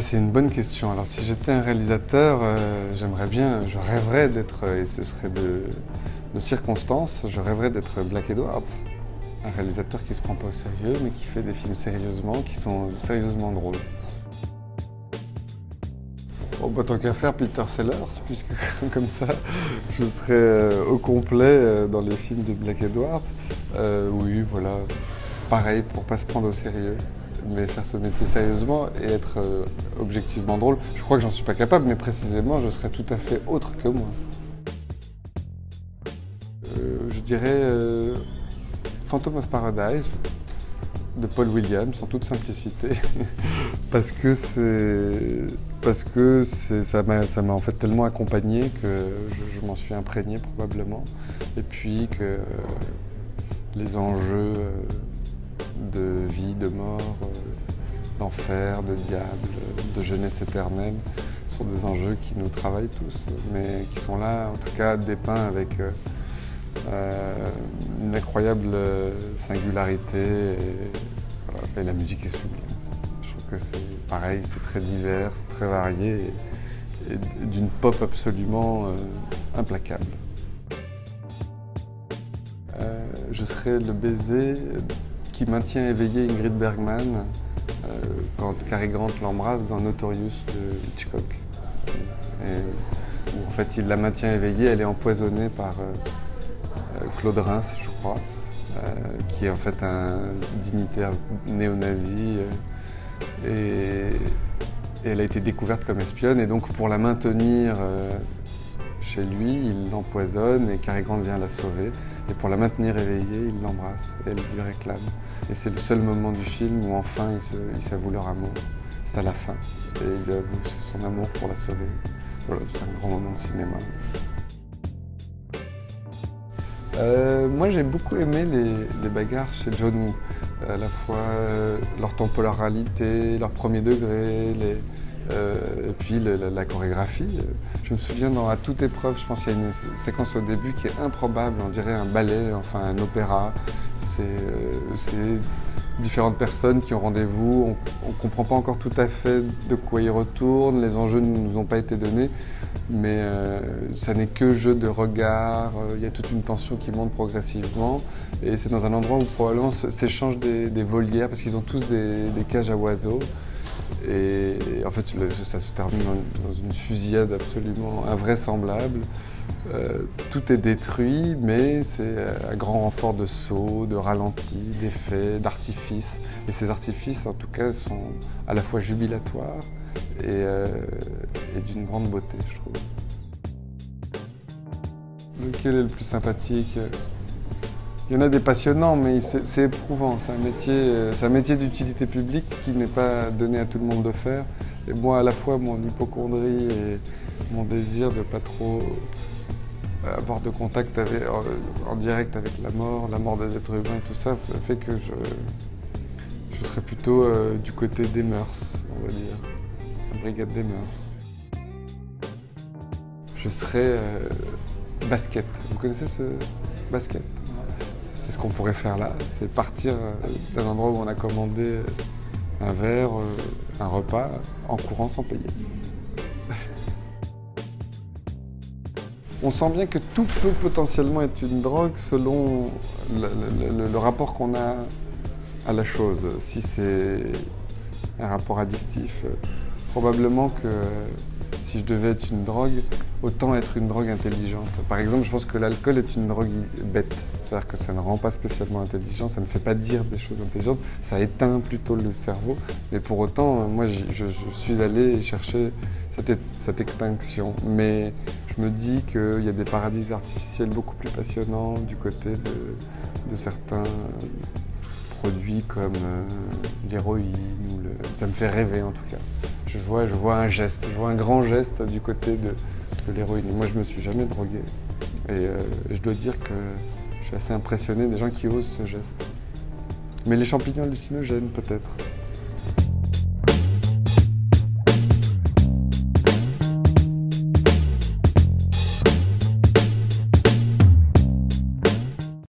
c'est une bonne question. Alors si j'étais un réalisateur, euh, j'aimerais bien, je rêverais d'être, et ce serait de, de circonstances, je rêverais d'être Black Edwards. Un réalisateur qui se prend pas au sérieux, mais qui fait des films sérieusement, qui sont sérieusement drôles. Bon, bah, tant qu'à faire, Peter Sellers, puisque comme ça, je serais euh, au complet euh, dans les films de Black Edwards. Oui, voilà, pareil, pour pas se prendre au sérieux, mais faire ce métier sérieusement et être objectivement drôle. Je crois que j'en suis pas capable, mais précisément, je serais tout à fait autre que moi. je dirais Phantom of Paradise, de Paul Williams en toute simplicité parce que c'est parce que ça m'a en fait tellement accompagné que je, m'en suis imprégné probablement et puis que les enjeux euh, de vie, de mort, euh, d'enfer, de diable, de jeunesse éternelle sont des enjeux qui nous travaillent tous mais qui sont là en tout cas dépeints avec euh, une incroyable singularité et, la musique est sublime. Je trouve que c'est pareil, c'est très divers, très varié et, d'une pop absolument euh, implacable. Euh, je serai le baiser qui maintient éveillé Ingrid Bergman quand Cary Grant l'embrasse dans Notorious de Hitchcock. en fait il la maintient éveillée, elle est empoisonnée par Claude Reims, je crois, euh, qui est en fait un dignitaire néo-nazi. Euh, et, elle a été découverte comme espionne. Et donc pour la maintenir euh, chez lui, il l'empoisonne et Cary Grant vient la sauver. Et pour la maintenir éveillée, il l'embrasse et elle lui réclame. Et c'est le seul moment du film où enfin ils s'avouent leur amour. C'est à la fin. Et il lui avoue son amour pour la sauver. C'est un grand moment de cinéma. Euh, moi, j'ai beaucoup aimé les, bagarres chez John Woo. À la fois euh, leur temporalité, leur premier degré, euh, et puis la, chorégraphie. Je me souviens dans À toute épreuve, je pense qu'il y a une séquence au début qui est improbable, on dirait un ballet, enfin un opéra. C'est différentes personnes qui ont rendez-vous. On ne comprend pas encore tout à fait de quoi ils retournent. Les enjeux ne nous ont pas été donnés. Mais euh, ça n'est que jeu de regard. Euh, il y a toute une tension qui monte progressivement. Et c'est dans un endroit où probablement s'échangent des, volières parce qu'ils ont tous des, cages à oiseaux. Et, en fait, ça se termine dans une fusillade absolument invraisemblable. Euh, tout est détruit, mais c'est un grand renfort de sauts, de ralentis, d'effets, d'artifices. Et ces artifices, en tout cas, sont à la fois jubilatoires et, euh, d'une grande beauté, je trouve. Lequel est le plus sympathique? Il y en a des passionnants, mais c'est éprouvant. C'est un métier, euh, métier d'utilité publique qui n'est pas donné à tout le monde de faire. Et moi, à la fois, mon hypochondrie et mon désir de ne pas trop avoir de contact en, direct avec la mort, la mort des êtres humains, tout ça fait que je, je serais plutôt euh, du côté des mœurs, on va dire, la brigade des mœurs. Je serais euh, basket. Vous connaissez ce basket? C'est ce qu'on pourrait faire là, c'est partir euh, d'un endroit où on a commandé un verre, un repas, en courant sans payer. On sent bien que tout peut potentiellement être une drogue selon le, rapport qu'on a à la chose. Si c'est un rapport addictif, probablement que si je devais être une drogue, autant être une drogue intelligente. Par exemple, je pense que l'alcool est une drogue bête. C'est-à-dire que ça ne rend pas spécialement intelligent, ça ne fait pas dire des choses intelligentes, ça éteint plutôt le cerveau. Mais pour autant, moi, je, suis allé chercher cette, cette extinction. Mais je me dis qu'il y a des paradis artificiels beaucoup plus passionnants du côté de, certains produits comme euh, l'héroïne. Ça me fait rêver en tout cas. Je vois, je vois un geste, je vois un grand geste du côté de, l'héroïne. Moi, je me suis jamais drogué. Et euh, je dois dire que je suis assez impressionné des gens qui osent ce geste. Mais les champignons hallucinogènes, peut-être.